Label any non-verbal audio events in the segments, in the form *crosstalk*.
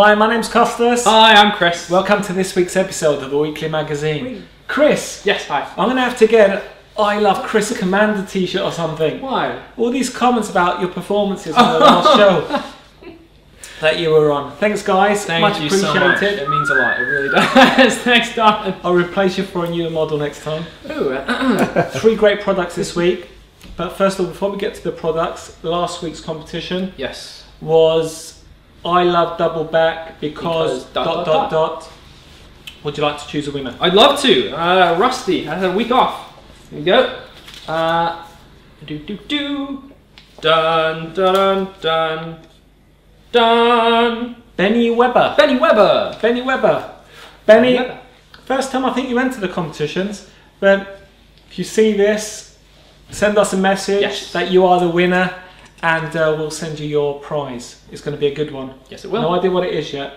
Hi, my name's Costas. Hi, I'm Chris. Welcome to this week's episode of the Weekly Magazine. Chris, yes, hi. I'm gonna have to get I Love Chris Commander t-shirt or something. Why? All these comments about your performances *laughs* on the last show that you were on. Thanks, guys. Thank much you so much. It means a lot. It really does. *laughs* Thanks, darling. I'll replace you for a new model next time. Ooh, uh, Three great products this week. But first of all, before we get to the products, last week's competition yes. was I Love Double Back because, Because dot, dot, dot, dot. Would you like to choose a winner? I'd love to. Uh, Rusty has a week off. There you go. Uh, do do do. Dun dun dun dun. Benny Weber. Benny Weber. Benny Weber. Benny, Weber. first time I think you entered the competitions, but if you see this, send us a message Yes. that you are the winner and uh, we'll send you your prize. It's going to be a good one. Yes, it will. No idea what it is yet,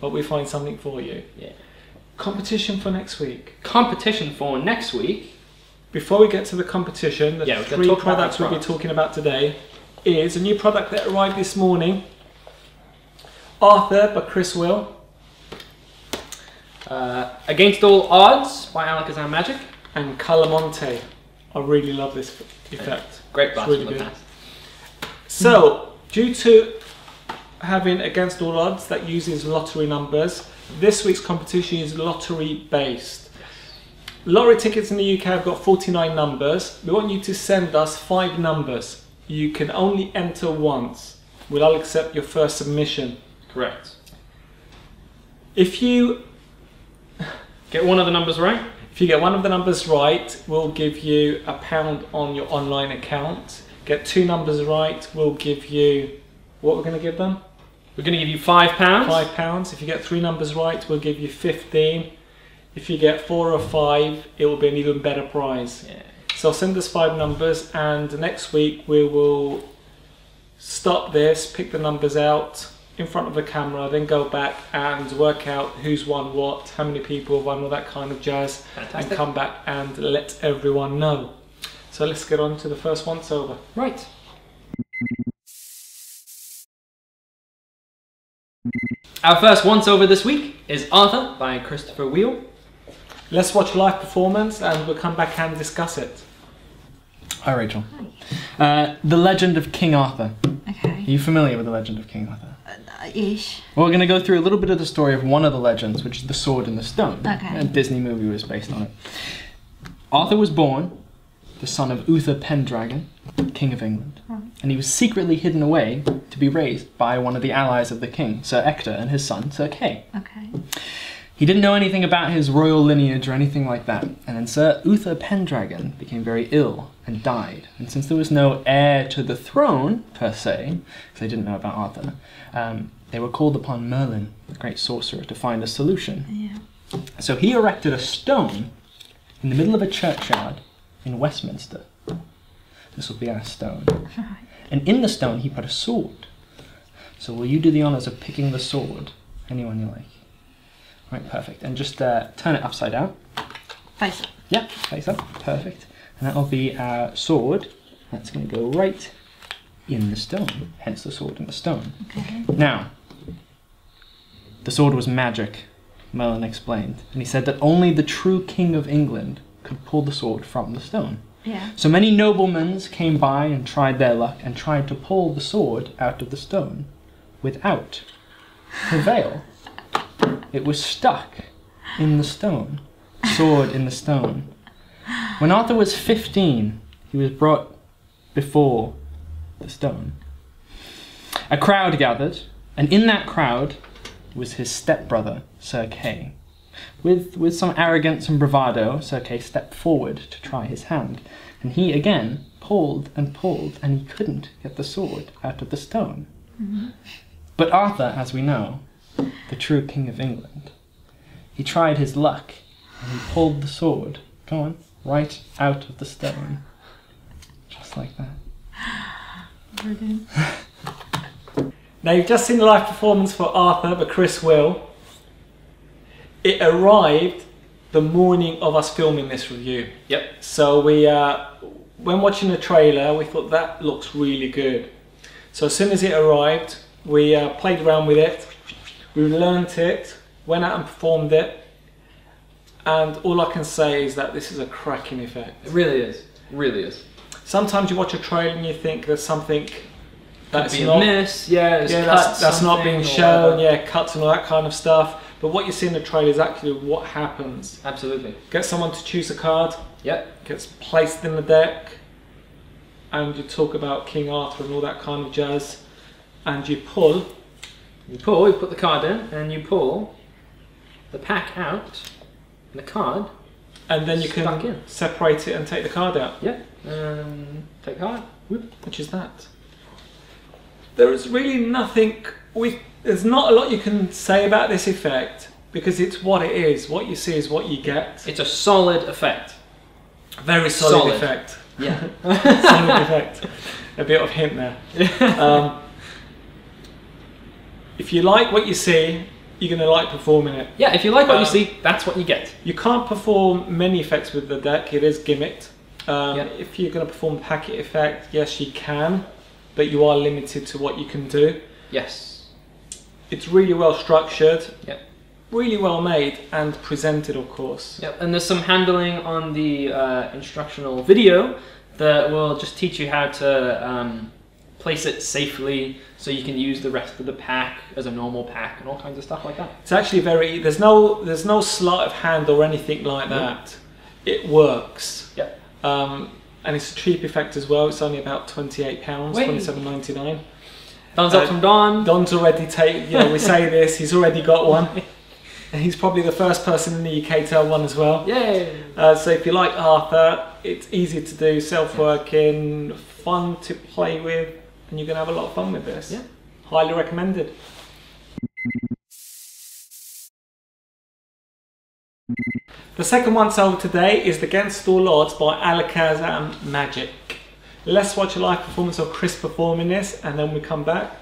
but we find something for you. Yeah. Competition for next week. Competition for next week. Before we get to the competition, the Yeah, three products we'll be talking about today is a new product that arrived this morning. Arthur by Chris Wiehl Uh, Against All Odds by Alakazam Magic. and Color Monte. I really love this effect. Great blast really from the past. So, due to having Against All Odds that uses lottery numbers, this week's competition is lottery based. Lottery tickets in the UK have got 49 numbers. We want you to send us five numbers. You can only enter once. We'll accept your first submission. Correct. If you Get one of the numbers right. if you get one of the numbers right, we'll give you a pound on your online account. Get two numbers right, we'll give you what we're going to give them? We're going to give you five pounds. Five pounds. If you get three numbers right, we'll give you 15. If you get four or five, it will be an even better prize. Yeah. So send us five numbers, and next week we will stop this, pick the numbers out in front of the camera, then go back and work out who's won what, how many people have won, all that kind of jazz, and come back and let everyone know. So let's get on to the first once over. Right. Our first once over this week is Arthur by Christopher Wiehl. Let's watch live performance, and we'll come back and discuss it. Hi, Rachel. Uh, the Legend of King Arthur. Okay. Are you familiar with the Legend of King Arthur? Uh, ish. Well, we're going to go through a little bit of the story of one of the legends, which is the Sword in the Stone. Okay. A Disney movie was based on it. Arthur was born the son of Uther Pendragon, King of England, Right. and he was secretly hidden away to be raised by one of the allies of the king, Sir Ector, and his son, Sir Kay. Okay. He didn't know anything about his royal lineage or anything like that. And then Sir Uther Pendragon became very ill and died. And since there was no heir to the throne, per se, because they didn't know about Arthur, um, they were called upon Merlin, the great sorcerer, to find a solution. Yeah. So he erected a stone in the middle of a churchyard Westminster. This will be our stone. And in the stone, he put a sword. So will you do the honors of picking the sword? Anyone you like. Right, perfect. And just uh, turn it upside down. Face it. Yeah, face up. Perfect. And that'll be our sword. That's going to go right in the stone. Hence the sword in the stone. Okay. Now, the sword was magic, Merlin explained. And he said that only the true king of England could pull the sword from the stone. Yeah. So many noblemen came by and tried their luck and tried to pull the sword out of the stone without prevail. It was stuck in the stone, sword in the stone. When Arthur was 15, he was brought before the stone. A crowd gathered, and in that crowd was his stepbrother, Sir Kay. With, with some arrogance and bravado, Sir Kay stepped forward to try his hand, and he again pulled and pulled, and he couldn't get the sword out of the stone. Mm-hmm. But Arthur, as we know, the true King of England, he tried his luck, and he pulled the sword, go on, right out of the stone. Just like that. Brilliant. *laughs* Now you've just seen the live performance for Arthur but Chris Wiehl. It arrived the morning of us filming this review. Yep. So we, uh, when watching the trailer, we thought that looks really good. So as soon as it arrived, we uh, played around with it, We learnt it, went out and performed it, and all I can say is that this is a cracking effect. It really is. It really is. Sometimes you watch a trailer and you think there's something that's not miss. Yeah. yeah, that's, that's not being shown. whatever. Yeah, cuts and all that kind of stuff. But what you see in the trailer is actually what happens. Absolutely. Get someone to choose a card, Yep. gets placed in the deck, and you talk about King Arthur and all that kind of jazz, and you pull. You pull. You put the card in, and you pull the pack out, and the card. And then you can in. separate it and take the card out. Yep. And take the card. Whoop. Which is that. There is really nothing we there's not a lot you can say about this effect because it's what it is. What you see is what you get. It's a solid effect. Very solid, Solid. effect. Yeah. *laughs* solid effect. A bit of hint there. *laughs* Um, if you like what you see, you're going to like performing it. yeah. If you like what you Uh, see, that's what you get. You can't perform many effects with the deck, it is gimmicked. Um, Yeah. If you're going to perform packet effect, yes, you can, but you are limited to what you can do. Yes. It's really well structured, Yep. really well made, and presented, of course. Yep. And there's some handling on the uh, instructional video that will just teach you how to um, place it safely, so you can use the rest of the pack as a normal pack and all kinds of stuff like that. It's actually very. There's no. There's no sleight of hand or anything like No. that. It works. Yep. Um, and it's a cheap effect as well. It's only about twenty-eight pounds, Wait. twenty-seven ninety-nine. Thumbs Uh, from Don. Don's already take. You know, we say this. He's already got one. And he's probably the first person in the UK to have one as well. Yay! Uh, so if you like Arthur, it's easy to do, self-working, fun to play with, and you're gonna have a lot of fun with this. Yeah. Highly recommended. The second one sold today is The Against All Odds by Alakazam Magic. Let's watch a live performance of Chris performing this, and then we come back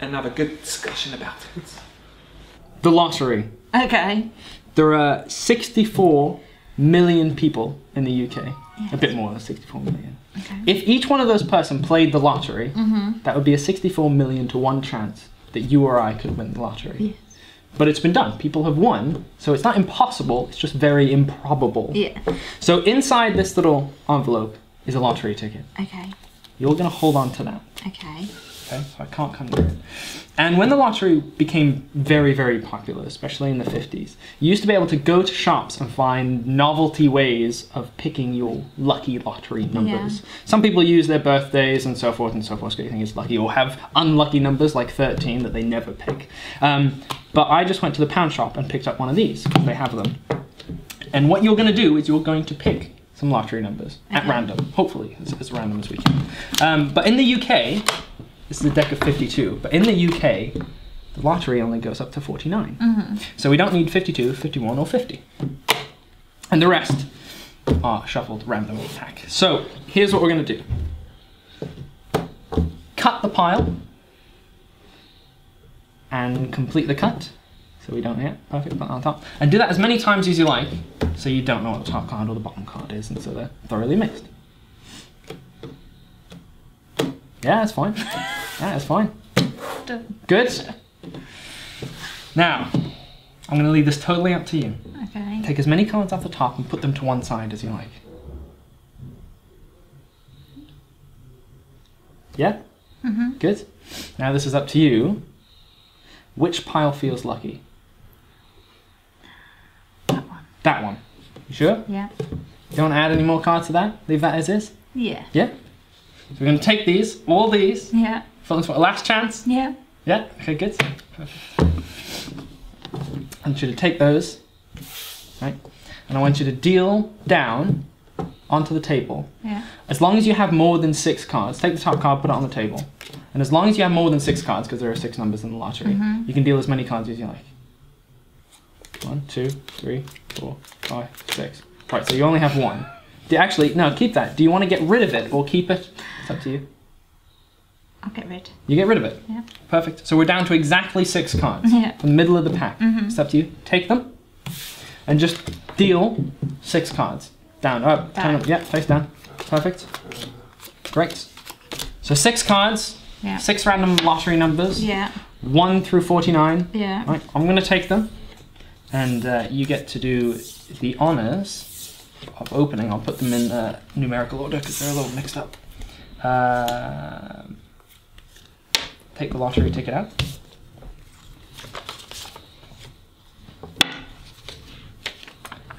and have a good discussion about it. The lottery. Okay. There are 64 million people in the UK. A bit more than 64 million. Okay. If each one of those person played the lottery, Mm-hmm. that would be a 64 million to one chance that you or I could win the lottery. Yes. But it's been done. People have won, so it's not impossible. It's just very improbable. Yeah. So inside this little envelope is a lottery ticket. Okay. You're gonna hold on to that. Okay. Okay, so I can't come near it. And when the lottery became very, very popular, especially in the 50s, you used to be able to go to shops and find novelty ways of picking your lucky lottery numbers. Some people use their birthdays and so forth and so forth, so you think it's lucky, or have unlucky numbers like 13 that they never pick. Um, but I just went to the pound shop and picked up one of these. They have them. And what you're going to do is you're going to pick some lottery numbers at random, hopefully as, as random as we can. Um, but in the UK, this is a deck of 52, but in the UK, the lottery only goes up to 49. Mm-hmm. So we don't need 52, 51, or 50. And the rest are shuffled random attack. So here's what we're going to do cut the pile and complete the cut. So we don't, yeah, perfect, put that on top. And do that as many times as you like, so you don't know what the top card or the bottom card is, and so they're thoroughly mixed. Yeah, that's fine. *laughs* Yeah, that's fine. Good. Now, I'm going to leave this totally up to you. Okay. Take as many cards off the top and put them to one side as you like. Yeah? Mm-hmm. Good. Now this is up to you. Which pile feels lucky? That one. You sure? Yeah. You don't add any more cards to that? Leave that as is? Yeah. Yeah? So we're going to take these, all these, Yeah. fill them to a last chance. Yeah. Yeah? Okay, good. Perfect. I want you to take those, right? And I want you to deal down onto the table. Yeah. As long as you have more than six cards, take the top card, put it on the table. And as long as you have more than six cards, because there are six numbers in the lottery, Mhm. you can deal as many cards as you like. One, two, three, four, five, six. Right, so you only have one. Do, actually, no, keep that. Do you want to get rid of it or keep it? It's up to you. I'll get rid. You get rid of it. Yeah. Perfect. So we're down to exactly six cards. Yeah. The middle of the pack. Mhm. It's up to you. Take them and just deal six cards. Down. Up. Turn Down. Yeah, face down. Perfect. Great. So six cards, Yeah. six random lottery numbers. Yeah. 1 through 49. Yeah. Right, I'm going to take them, and uh, you get to do the honors of opening. I'll put them in uh, numerical order because they're a little mixed up. Um take the lottery ticket out.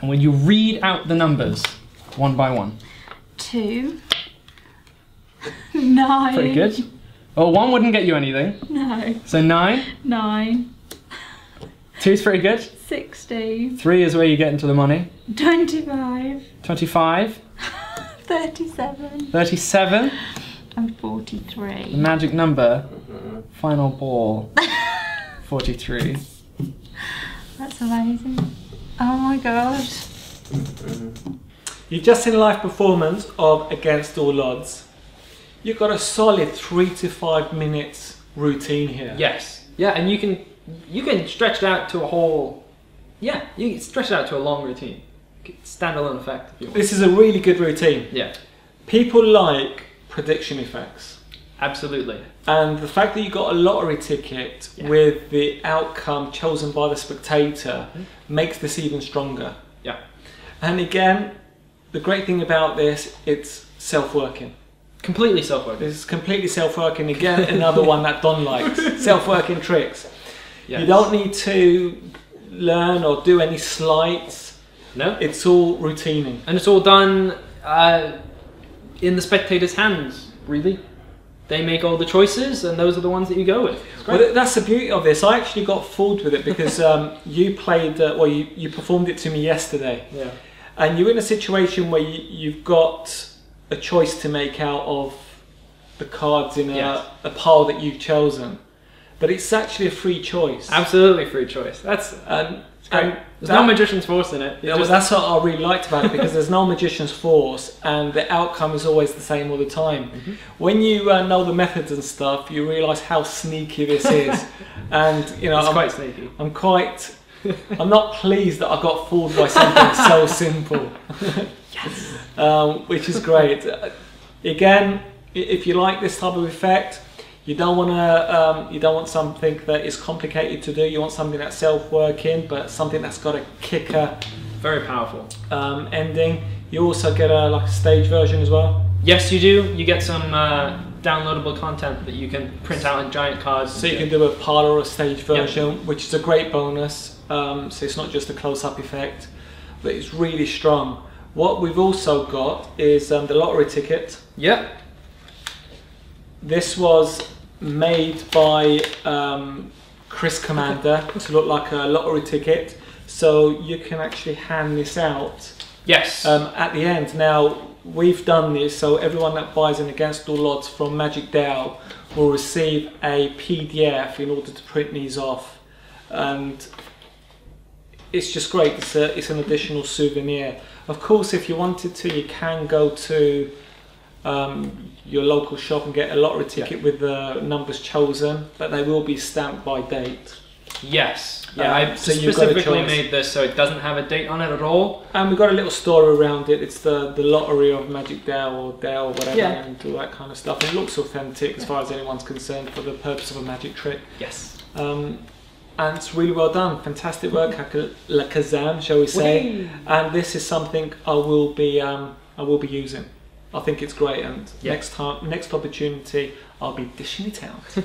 And when you read out the numbers one by one, Two. Nine. *laughs* pretty good. Well, one wouldn't get you anything. No. So nine, Nine. Two's pretty good. Sixteen. Three is where you get into the money. Twenty-five. 25, *laughs* Thirty-seven. 37, And the forty-three. magic number, final ball, *laughs* 43. That's amazing. Oh my god. You've just seen a live performance of Against All Odds. You've got a solid three to five minutes routine here. Yes. Yeah, and you can you can stretch it out to a whole. Yeah, you can stretch it out to a long routine. Standalone effect if you want. This is a really good routine. Yeah, People like prediction effects. absolutely. And the fact that you got a lottery ticket Yeah. with the outcome chosen by the spectator mm-hmm. makes this even stronger. Yeah. And again, the great thing about this, it's self-working. Completely self-working. It's completely self-working. Again, another one that Don likes. *laughs* Self-working tricks. Yes. You don't need to learn or do any slides. No. It's all routining. And it's all done uh, in the spectator's hands, really. They make all the choices, and those are the ones that you go with. Well, that's the beauty of this. I actually got fooled with it because *laughs* um, you played, uh, well, you, you performed it to me yesterday. yeah. And you're in a situation where you, you've got a choice to make out of the cards in a, Yes. a pile that you've chosen. But it's actually a free choice. Absolutely free choice. That's And, and There's that- no magician's force in it. You Yeah, well, just- that's what I really liked about it because there's no magician's force and the outcome is always the same all the time. Mm-hmm. When you uh, know the methods and stuff, you realise how sneaky this is. *laughs* and, you know, it's I'm, quite sneaky. I'm quite. I'm not pleased that I got fooled by something so *laughs* simple. *laughs* yes. Um, which is great. Again, if you like this type of effect, you don't want to. Um, you don't want something that is complicated to do. You want something that's self-working, but something that's got a kicker Very powerful. um, ending. You also get a like a stage version as well. Yes, you do. You get some uh, downloadable content that you can print out in giant cards. So you can do a parlor or stage version, which is a great bonus. Um, so it's not just a close-up effect, but it's really strong. What we've also got is um, the lottery ticket. Yep. This was made by um, Chris Commander to look like a lottery ticket, so you can actually hand this out Yes. um, at the end. Now we've done this, so everyone that buys an Against All Odds from Magic Tao will receive a PDF in order to print these off, and it's just great. It's a, it's an additional souvenir. Of course, if you wanted to, you can go to um, your local shop and get a lottery ticket with the numbers chosen, but they will be stamped by date. yes. Yeah. uh, I so you've got a specifically made this so it doesn't have a date on it at all. And we've got a little story around it. It's the, the lottery of Magic Dale or Dale or whatever Yeah. and all that kind of stuff. It looks authentic as far as anyone's concerned for the purpose of a magic trick. Yes. Um, and it's really well done. Fantastic work, Haka- La Kazam, shall we say. And this is something I will be um, I will be using. I think it's great and Yeah. next time next opportunity I'll be dishing it out. *laughs*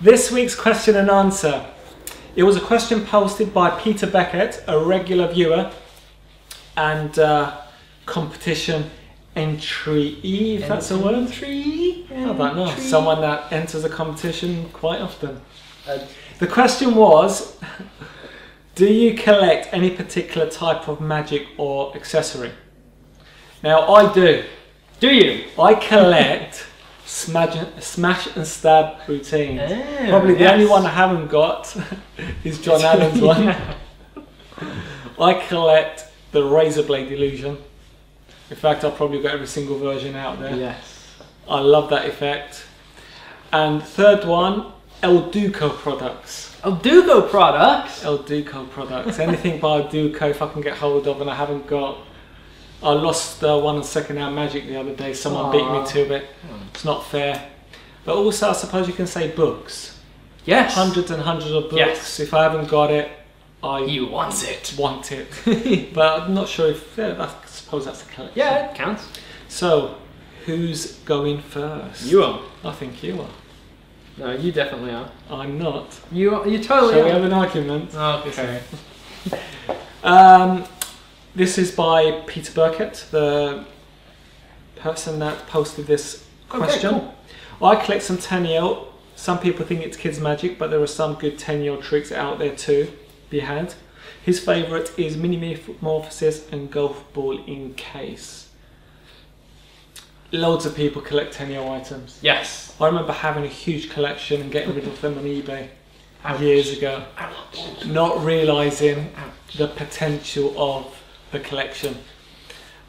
This week's question and answer. It was a question posted by Peter Beckett, a regular viewer, and uh, competition entry, if that's a word. Entry. I don't Someone that enters a competition quite often. Uh, The question was *laughs* Do you collect any particular type of magic or accessory? Now, I do. do you? I collect *laughs* smash, smash and stab routines. Oh, Probably the yes. only one I haven't got *laughs* is John Adams' one. *laughs* I collect the razor blade illusion. In fact, I've probably got every single version out there. Yes. I love that effect. And third one, El Duco products. Oh, Dugo products. El Duco products. Anything by El Duco, if I can get hold of, and I haven't got I lost uh, one on second hand magic the other day. Someone beat me to it. It's not fair. But also, I suppose you can say books. Yes. Hundreds and hundreds of books. Yes. If I haven't got it, I You want it. want it. *laughs* but I'm not sure if. Yeah, I suppose that's a collection. Yeah, it counts. So, who's going first? You are. I think you are. No, you definitely are. I'm not. You are, you totally Shall we have an argument? Okay. Um, this is by Peter Burkett, the person that posted this question. Okay, question. cool. I collect some Tenyo. Some people think it's kids' magic, but there are some good Tenyo tricks out there too. Be had. His favourite is Mini Morphosis and Golf Ball in case. Loads of people collect Tenyo items. Yes. I remember having a huge collection and getting rid of them on eBay Ouch. years ago, Ouch. not realising the potential of the collection.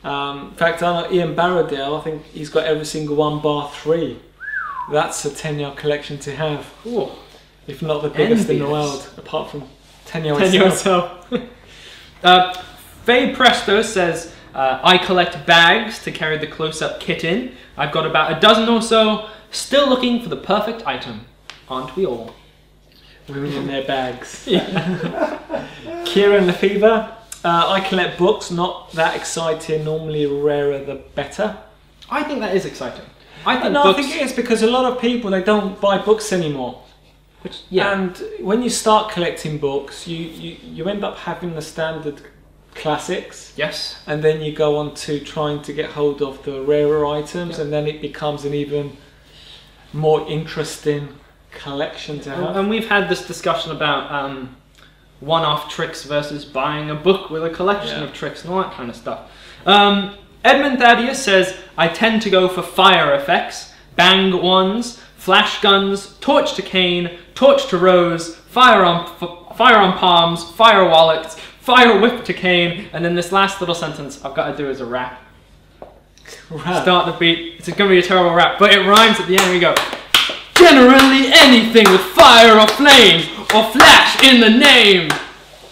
Um, in fact, I know Ian Barradale, I think he's got every single one bar three. That's a Tenyo collection to have, Cool. if not the biggest in the world, apart from 10 year old. Ten yourself. *laughs* uh, Fay Presto says, uh, I collect bags to carry the close-up kit in. I've got about a dozen or so, still looking for the perfect item. Aren't we all? Women in *laughs* their bags. Kieran Lefevre, uh, I collect books, not that exciting, normally rarer the better. I think that is exciting. I think no, books... I think it is because a lot of people they don't buy books anymore. which, yeah. And when you start collecting books, you, you, you end up having the standard classics, yes. and then you go on to trying to get hold of the rarer items, and then it becomes an even more interesting collection to And, have. and we've had this discussion about um, one-off tricks versus buying a book with a collection Yeah. of tricks and all that kind of stuff. Um, Edmund Thaddeus says, I tend to go for fire effects, bang ones, flash guns, torch to cane, torch to rose, fire on, f- fire on palms, fire wallets, fire whip to cane, and then this last little sentence I've got to do as a rap. Right. Start the beat. It's going to be a terrible rap, but it rhymes at the end. We go. Generally, anything with fire or flame or flash in the name.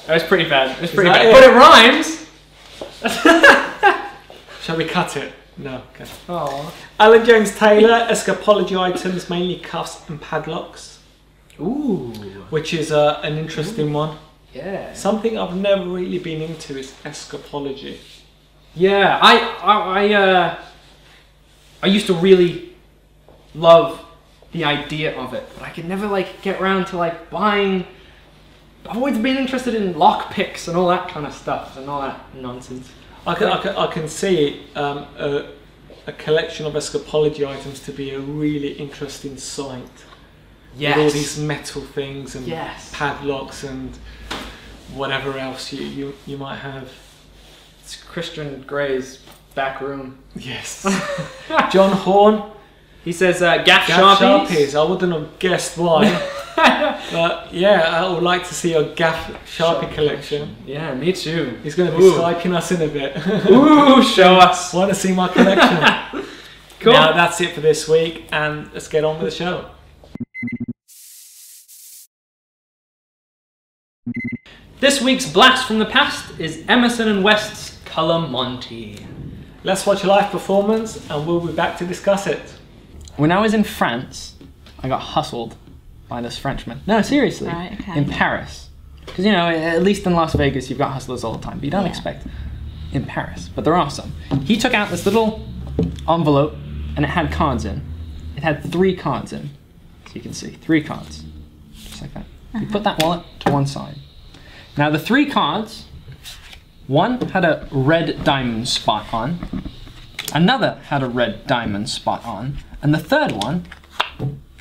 That was pretty bad. It was pretty bad, it? but it rhymes. *laughs* Shall we cut it? No. Okay. Oh. Alan James Taylor, escapology items, mainly cuffs and padlocks, Ooh. which is uh, an interesting one. Yeah. Something I've never really been into is escapology. Yeah. I I I, uh, I used to really love the idea of it, but I could never like get around to like buying. I've always been interested in lock picks and all that kind of stuff and all that nonsense. I can, I can, I can see um, a, a collection of escapology items to be a really interesting sight. Yes. With all these metal things and Yes. padlocks and whatever else you, you, you might have. It's Christian Grey's back room. Yes. *laughs* John Horn, He says uh, gaff, Gaff sharpies. Sharpies. I wouldn't have guessed why. *laughs* but yeah, I would like to see your Gaff Sharpie collection. Yeah, me too. He's going to be Ooh. Skyping us in a bit. Ooh, *laughs* show us. Want to see my collection? Cool. Now that's it for this week, and let's get on with the show. This week's blast from the past is Emerson and West's Color Monte. Let's watch a live performance, and we'll be back to discuss it. When I was in France, I got hustled by this Frenchman. No, seriously. Right, okay. In Paris. Because, you know, at least in Las Vegas, you've got hustlers all the time, but you don't Yeah. expect in Paris. But there are some. He took out this little envelope, and it had cards in. It had three cards in. You can see, three cards. Just like that. You put uh-huh. that wallet to one side. Now, the three cards, one had a red diamond spot on, Another had a red diamond spot on, and the third one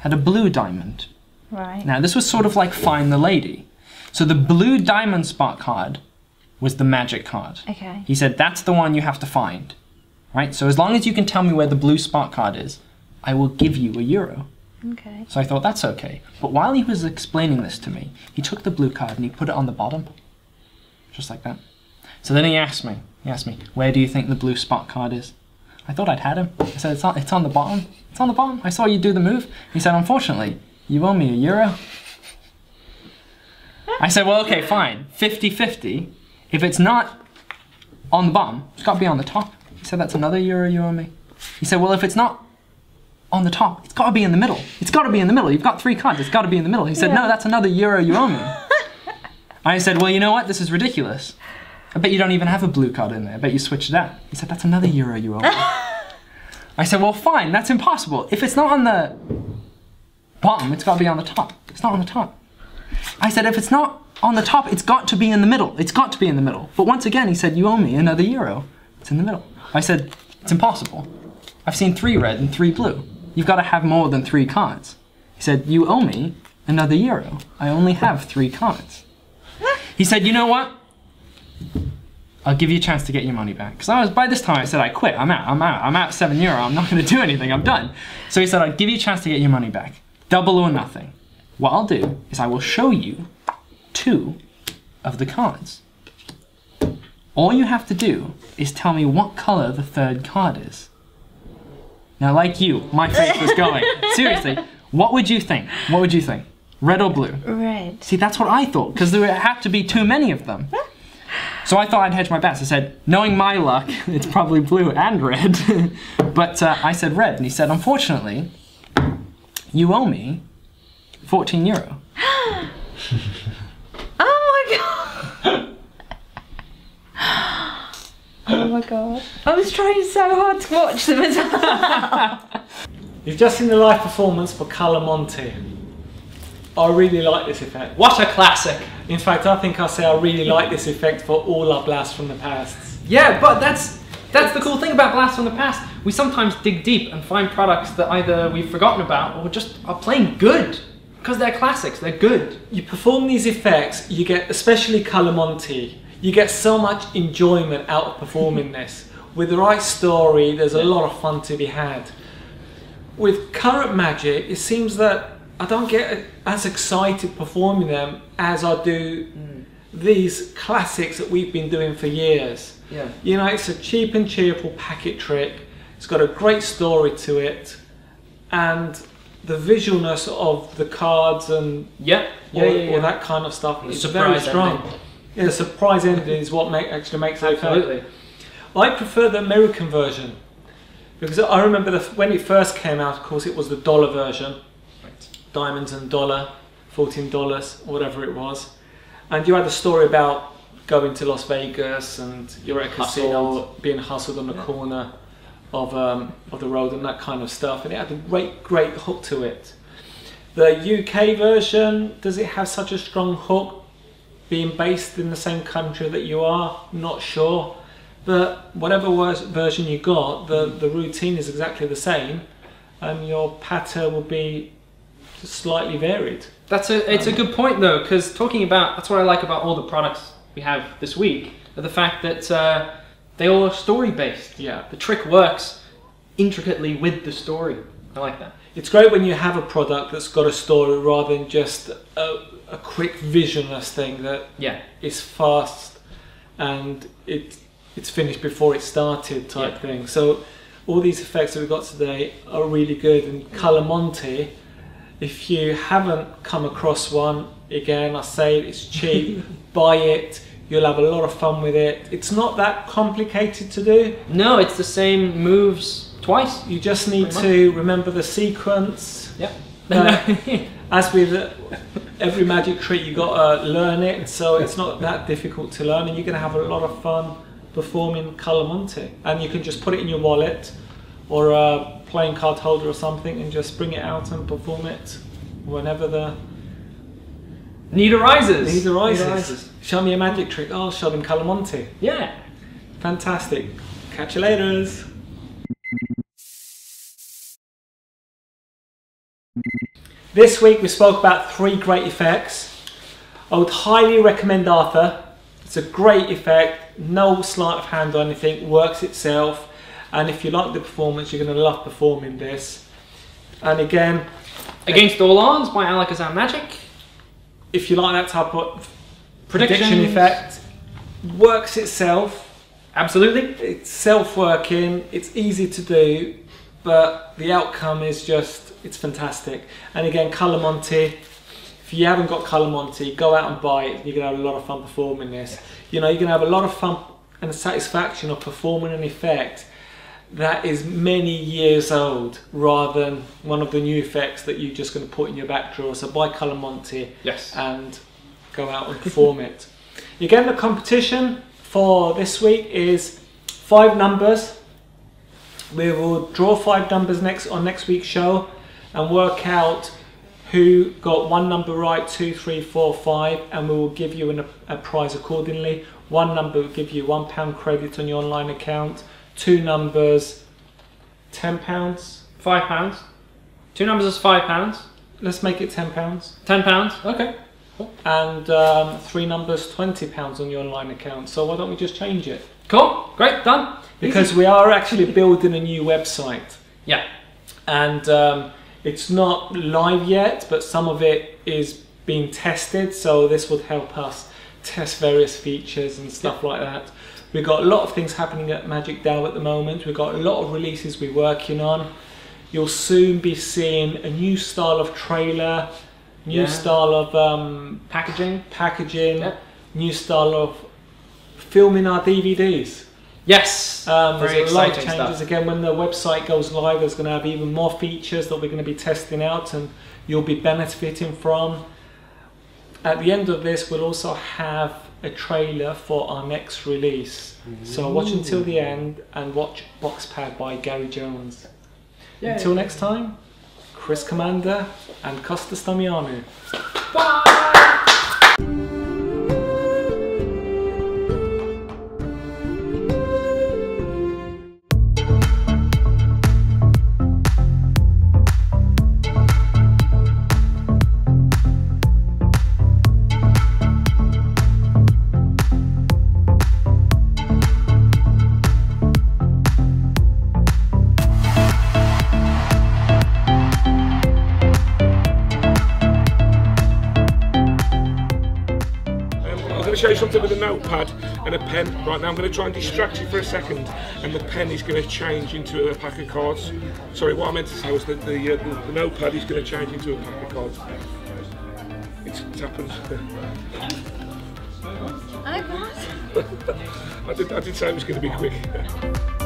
had a blue diamond. Right. Now, this was sort of like Find the Lady. So the blue diamond spot card was the magic card. Okay. He said, That's the one you have to find. Right? So as long as you can tell me where the blue spot card is, I will give you a euro. Okay. So I thought, That's okay. But while he was explaining this to me, he took the blue card and he put it on the bottom. Just like that. So then he asked me, he asked me, Where do you think the blue spot card is? I thought I'd had him. I said, It's on, it's on the bottom. It's on the bottom. I saw you do the move. He said, Unfortunately, you owe me a euro. I said, Well, okay, fine. 50 50. If it's not on the bottom. It's got to be on the top. He said, That's another euro you owe me. He said, Well, if it's not on the top, it's got to be in the middle. It's got to be in the middle. You've got three cards. It's got to be in the middle. He said, Yeah. No, that's another euro you owe me. *laughs* I said, Well, you know what? This is ridiculous. I bet you don't even have a blue card in there. I bet you switched it out. He said, That's another euro you owe me. *laughs* I said, Well, fine. That's impossible. If it's not on the bottom, it's got to be on the top. It's not on the top. I said, If it's not on the top, it's got to be in the middle. It's got to be in the middle. But once again, he said, You owe me another euro. It's in the middle. I said, It's impossible. I've seen three red and three blue. You've got to have more than three cards. He said, You owe me another euro. I only have three cards. He said, You know what? I'll give you a chance to get your money back. Because I was by this time I said I quit. I'm out. I'm out. I'm out seven euro. I'm not going to do anything. I'm done. So he said I'll give you a chance to get your money back, double or nothing. What I'll do is I will show you two of the cards. All you have to do is tell me what color the third card is. Now, like you, my face was going. *laughs* Seriously, what would you think? What would you think? Red or blue? Red. See, that's what I thought, because there had to be too many of them. *laughs* So I thought I'd hedge my bets. I said, knowing my luck, *laughs* it's probably blue and red. but uh, I said red, and he said, unfortunately, you owe me 14 euro. *gasps* Oh my god. Oh my god. I was trying so hard to watch them as well. *laughs* You've just seen the live performance for Color Monte. I really like this effect. What a classic! In fact, I think I'll say I really like this effect for all our blasts from the past. Yeah, but that's that's the cool thing about blasts from the Past. We sometimes dig deep and find products that either we've forgotten about or just are playing good because they're classics. They're good. You perform these effects, you get, especially Color Monte, you get so much enjoyment out of performing *laughs* this. With the right story, there's a lot of fun to be had. With current Magic, it seems that I don't get as excited performing them as I do these classics that we've been doing for years. Yeah. You know, it's a cheap and cheerful packet trick. It's got a great story to it, and the visualness of the cards and Yeah. Yeah. all, yeah, yeah. all that kind of stuff is very strong. Yeah, the surprise ending is what make, actually makes it okay. Absolutely. I prefer the American version because I remember the, when it first came out. Of course, it was the dollar version, diamonds and dollar, fourteen dollars, whatever it was, and you had the story about going to Las Vegas and you're at a casino being hustled on the corner of um, of the road and that kind of stuff, and it had a great great hook to it. The UK version does it have such a strong hook? Being based in the same country that you are, not sure. But whatever version you got, the, the routine is exactly the same, and your patter will be slightly varied. That's a it's a good point though, because talking about that's what I like about all the products we have this week, are the fact that uh, they all are story based. Yeah. The trick works intricately with the story. I like that. It's great when you have a product that's got a story rather than just a, a quick visionless thing that Yeah. is fast and it it's finished before it started type Yeah. thing. So all these effects that we've got today are really good. And Color Monte, if you haven't come across one, again I say it's cheap, *laughs* buy it. You'll have a lot of fun with it. It's not that complicated to do. No, it's the same moves twice. You just need to remember the sequence. Yep. Uh, *laughs* As with every magic trick, you got to learn it, so it's not that difficult to learn, and you're going to have a lot of fun performing Color Monte. And you can just put it in your wallet or a playing card holder or something, and just bring it out and perform it whenever the Need arises. need arises. Show me a magic trick. Oh, I'll show them Color Monte. Yeah. Fantastic. Catch you later. This week we spoke about three great effects. I would highly recommend Arthur. It's a great effect, no sleight of hand or anything, works itself. And if you like the performance, you're going to love performing this. And again, Against All Odds by Alakazam Magic. if you like that type of prediction effect, works itself. Absolutely. it's self-working it's easy to do but the outcome is just it's fantastic and again Color Calamonte if you haven't got Color Calamonte go out and buy it you're gonna have a lot of fun performing this you know you're gonna have a lot of fun and satisfaction of performing an effect that is many years old rather than one of the new effects that you're just going to put in your back drawer. So buy Color Monte Yes. and go out and perform it. *laughs* Again, the competition for this week is five numbers. We will draw five numbers next on next week's show and work out who got one number right, two, three, four, five, and we will give you an, a prize accordingly. One number will give you one pound credit on your online account. Two numbers, ten pounds. Five pounds. Two numbers is five pounds. Let's make it ten pounds. Ten pounds. Okay. And um, three numbers, twenty pounds on your online account. So why don't we just change it? Cool. Great. Done. Because we are actually building a new website. Yeah. and um, it's not live yet, but some of it is being tested. So this would help us test various features and stuff like that. We've got a lot of things happening at Magic Tao at the moment. We've got a lot of releases we're working on. You'll soon be seeing a new style of trailer, new Yeah. style of um, Packaging. packaging, Yeah. new style of filming our DVDs. Yes. Um, Very there's a lot of exciting changes stuff. again when the website goes live. There's going to have even more features that we're going to be testing out, and you'll be benefiting from. At the end of this, we'll also have a trailer for our next release. So watch until the end and watch Boxpad by Gary Jones. Until next time, Chris Commander and Costa Stamiano. Pen. Right now, I'm going to try and distract you for a second, and the pen is going to change into a pack of cards. Sorry, what I meant to say was that the, uh, the, the notepad is going to change into a pack of cards. It's, it's happened. Oh god. *laughs* I did, I did say it was going to be quick. *laughs*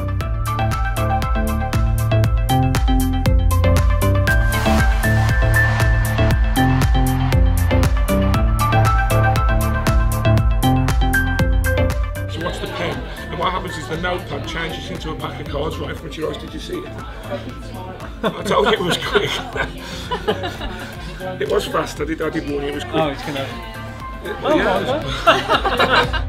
what happens is notepad changes into a pack of cards right in front of your eyes. Did you see it? I told you it was quick. it was fast. I did. I did warn you it was quick. Oh, it's gonna. Oh Yeah. *laughs*